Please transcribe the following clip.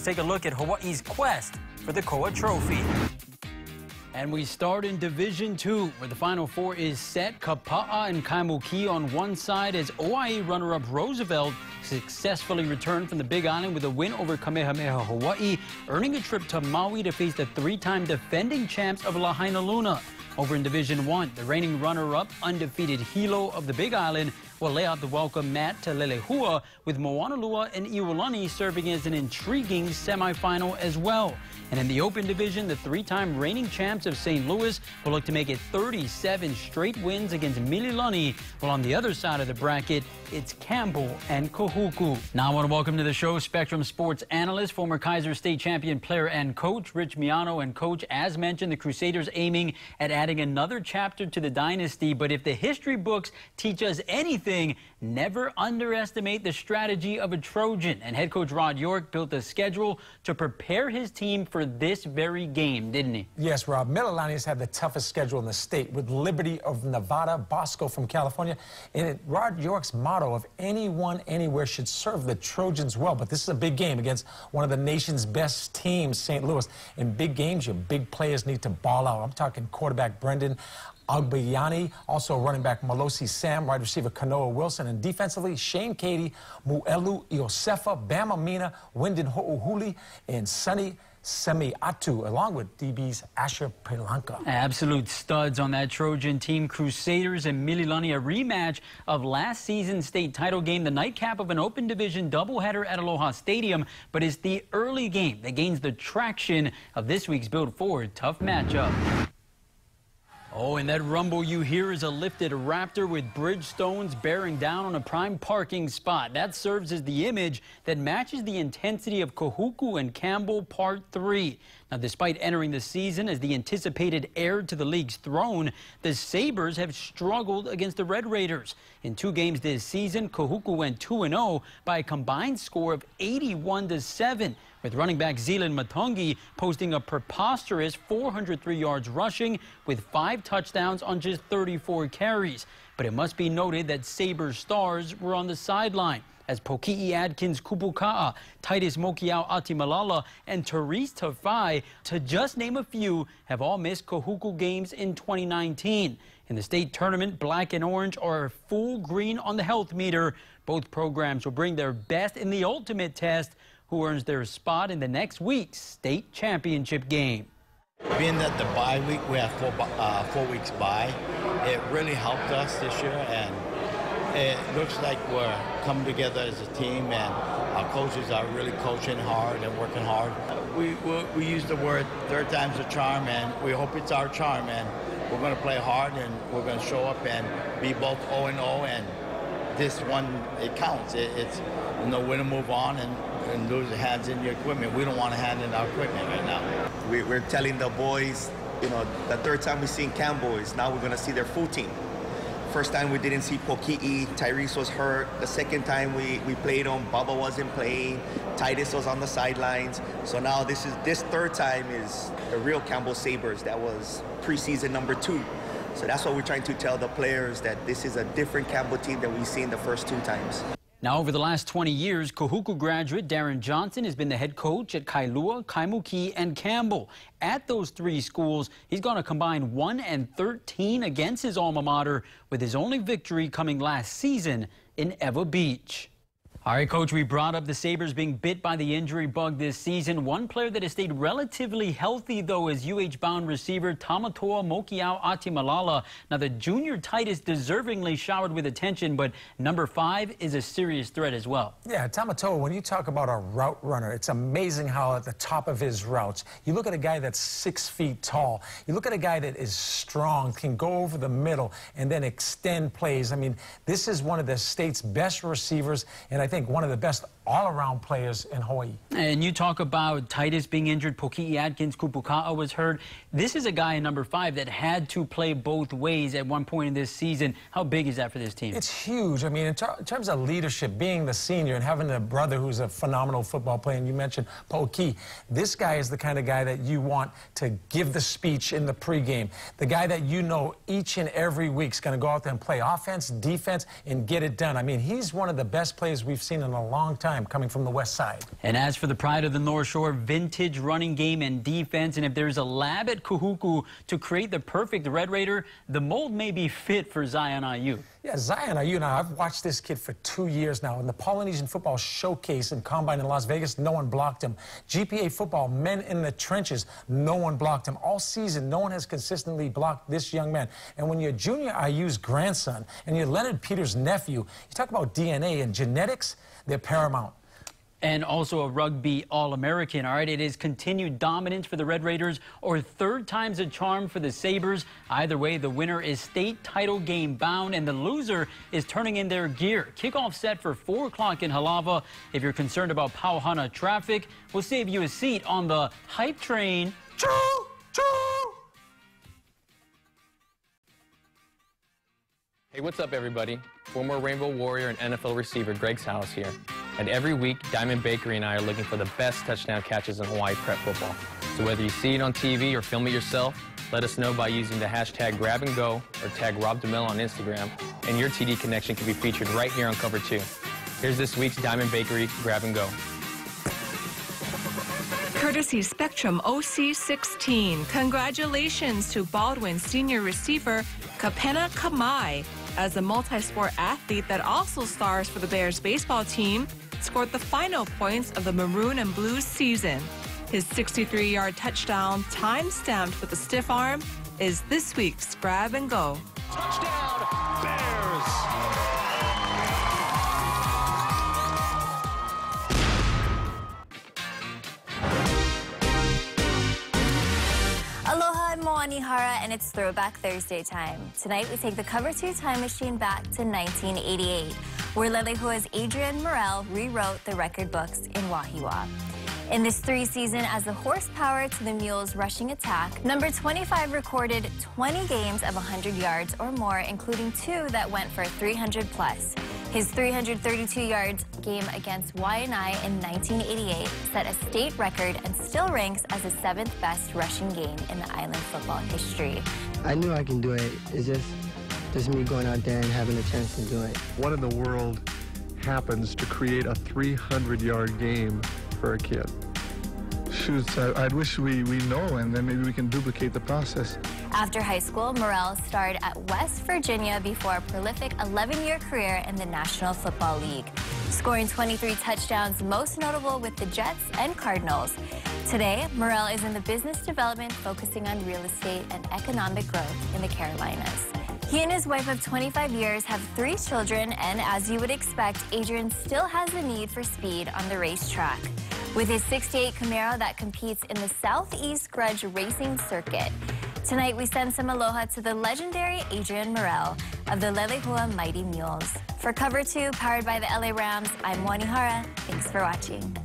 Let's take a look at Hawaii's quest for the Koa Trophy. And we start in Division 2, where the Final Four is set. Kapa'a and Kaimuki on one side as OIA runner-up Roosevelt successfully returned from the Big Island with a win over Kamehameha Hawaii, earning a trip to Maui to face the three-time defending champs of Lahainaluna. Over in Division 1, the reigning runner-up, undefeated Hilo of the Big Island, will lay out the welcome mat to Leilehua, with Moanalua and Iolani serving as an intriguing semifinal as well. And in the Open Division, the three-time reigning champs of St. Louis will look to make it 37 straight wins against Mililani, while on the other side of the bracket, it's Campbell and Kahuku. Now I want to welcome to the show Spectrum Sports analyst, former Kaiser State champion player and coach, Rich Miano. And coach, as mentioned, the Crusaders aiming at adding another chapter to the dynasty. But if the history books teach us anything, never underestimate the strategy of a Trojan. And head coach Rod York built a schedule to prepare his team for this very game, didn't he? Yes, Rob. Has had the toughest schedule in the state with Liberty of Nevada, Bosco from California. And it, Rod York's motto of anyone, anywhere should serve the Trojans well. But this is a big game against one of the nation's best teams, St. Louis. In big games, your big players need to ball out. I'm talking quarterback Brendan Agbayani, also running back Malosi Sam, wide receiver Kanoa Wilson, and defensively Shane Katie, Muelu Iosefa, Bama Mina, Wyndon Ho'uhuli, and Sunny Semi Atu, along with DB's Asher Pelanka. Absolute studs on that Trojan team. Crusaders and Mililani, a rematch of last season's state title game, the nightcap of an open division doubleheader at Aloha Stadium, but it's the early game that gains the traction of this week's Build Forward tough matchup. Oh, and that rumble you hear is a lifted Raptor with Bridgestones bearing down on a prime parking spot. That serves as the image that matches the intensity of Kahuku and Campbell Part 3. Now, despite entering the season as the anticipated heir to the league's throne, the Sabres have struggled against the Red Raiders. In two games this season, Kahuku went 2-0 by a combined score of 81-7, with running back Zeeland Matongi posting a preposterous 403 yards rushing with five touchdowns on just 34 carries. But it must be noted that Sabres stars were on the sideline as Poki'i Adkins Kupuka'a, Titus Mokiao Atimalala, and Tyrese Tafai, to just name a few, have all missed Kahuku games in 2019. In the state tournament, Black and Orange are full green on the health meter. Both programs will bring their best in the ultimate test, who earns their spot in the next week's state championship game. Being that the bye week, we have four, uh, four weeks bye, it really helped us this year and it looks like we're coming together as a team and our coaches are really coaching hard and working hard. We, we, we use the word third time's a charm and we hope it's our charm and we're going to play hard and we're going to show up and be both 0 0 and this one, it counts. It, it's you know, win and move on and, and those hands in your equipment. We don't want to hand in our equipment right now. We, we're telling the boys, you know, the third time we've seen Camboys, now we're going to see their full team. First time we didn't see Poki'i, Tyrese was hurt. The second time we, we played him, Bubba wasn't playing, Titus was on the sidelines. So now this is this third time is the real Campbell Sabres. That was preseason number two. So that's what we're trying to tell the players that this is a different Campbell team that we've seen the first two times. Now, over the last 20 years, Kahuku graduate Darren Johnson has been the head coach at Kailua, Kaimuki, and Campbell. At those three schools, he's gone a combined 1 and 13 against his alma mater, with his only victory coming last season in Ewa Beach. All right, Coach, we brought up the Sabres being bit by the injury bug this season. One player that has stayed relatively healthy, though, is UH-bound receiver Tamatoa Mokiao Atimalala. Now, the junior tight is deservingly showered with attention, but number five is a serious threat as well. Yeah, Tamatoa, when you talk about a route runner, it's amazing how at the top of his routes, you look at a guy that's six feet tall. You look at a guy that is strong, can go over the middle, and then extend plays. I mean, this is one of the state's best receivers, and I think one of the best all-around players in Hawaii. And you talk about Titus being injured, Poki'i Adkins, Kupuka'a was hurt. This is a guy in number five that had to play both ways at one point in this season. How big is that for this team? It's huge. I mean, in, ter in terms of leadership, being the senior and having a brother who's a phenomenal football player, and you mentioned Poki, this guy is the kind of guy that you want to give the speech in the pregame. The guy that you know each and every week is going to go out there and play offense, defense, and get it done. I mean, he's one of the best players we've seen in a long time. Time coming from the west side. And as for the pride of the North Shore, vintage running game and defense, and if there's a lab at Kahuku to create the perfect Red Raider, the mold may be fit for Zion Ayu. Yeah, Zion Ayu, now I've watched this kid for two years now. In the Polynesian Football Showcase and Combine in Las Vegas, no one blocked him. GPA football, men in the trenches, no one blocked him. All season, no one has consistently blocked this young man. And when you're Junior Ayu's grandson and you're Leonard Peters' nephew, you talk about DNA and genetics, they're paramount and also a rugby All-American. All right, it is continued dominance for the Red Raiders or third time's a charm for the Sabres. Either way, the winner is state title game bound and the loser is turning in their gear. Kickoff set for 4 o'clock in Halawa. If you're concerned about Pauhana traffic, we'll save you a seat on the hype train. Choo! Choo! Hey, what's up, everybody? Former Rainbow Warrior and NFL receiver Greg Salas here. And every week, Diamond Bakery and I are looking for the best touchdown catches in Hawaii prep football. So whether you see it on TV or film it yourself, let us know by using the hashtag grab and go or tag Rob DeMille on Instagram, and your TD connection can be featured right here on Cover 2. Here's this week's Diamond Bakery Grab and Go. Courtesy Spectrum OC16. Congratulations to Baldwin senior receiver Kapena Kamai as a multi-sport athlete that also stars for the Bears baseball team, scored the final points of the Maroon and blue season. His 63-yard touchdown, time-stamped with a stiff arm, is this week's Grab and Go. Touchdown, Bears! Moanihara, and it's Throwback Thursday time. Tonight, we take the Cover 2 time machine back to 1988, where Leilehua's Adrian Murrell rewrote the record books in Wahiawa. In this three season, as the horsepower to the Mules' rushing attack, number 25 recorded 20 games of 100 yards or more, including two that went for 300 plus. His 332 yards game against Waianae in 1988 set a state record and still ranks as the seventh best rushing game in the island football history. I knew I can do it. It's just, just me going out there and having a chance to do it. What in the world happens to create a 300-yard game for a kid? Shoots, I, would wish we, we know, and then maybe we can duplicate the process. After high school, Murrell starred at West Virginia before a prolific 11-year career in the National Football League, scoring 23 touchdowns, most notable with the Jets and Cardinals. Today, Murrell is in the business development, focusing on real estate and economic growth in the Carolinas. He and his wife of 25 years have three children, and as you would expect, Adrian still has a need for speed on the racetrack. With his 68 Camaro that competes in the Southeast Grudge Racing Circuit. Tonight, we send some aloha to the legendary Adrian Murrell of the Leilehua Mighty Mules. For Cover 2, powered by the LA Rams, I'm Wani Hara. Thanks for watching.